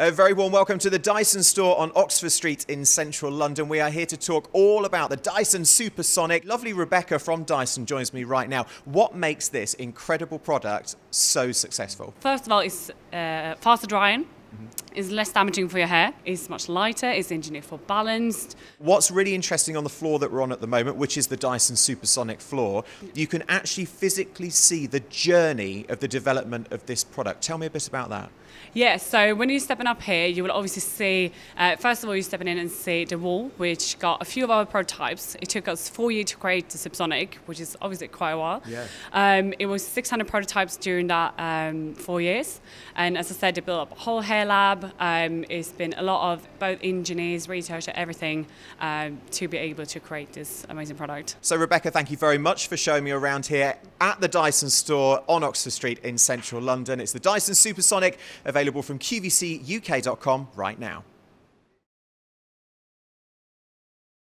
A very warm welcome to the Dyson store on Oxford Street in central London. We are here to talk all about the Dyson Supersonic. Lovely Rebecca from Dyson joins me right now. What makes this incredible product so successful? First of all, it's uh, faster drying. It's less damaging for your hair. It's much lighter. It's engineered for balanced. What's really interesting on the floor that we're on at the moment, which is the Dyson Supersonic floor, you can actually physically see the journey of the development of this product. Tell me a bit about that. Yeah, so when you're stepping up here, you will obviously see, uh, first of all, you're stepping in and see the wall, which got a few of our prototypes. It took us four years to create the Supersonic, which is obviously quite a while. Yeah. Um, it was 600 prototypes during that um, four years. And as I said, they built up a whole hair lab. Um, it's been a lot of both engineers, research, everything um, to be able to create this amazing product. So, Rebecca, thank you very much for showing me around here at the Dyson store on Oxford Street in central London. It's the Dyson Supersonic, available from QVCUK.com right now.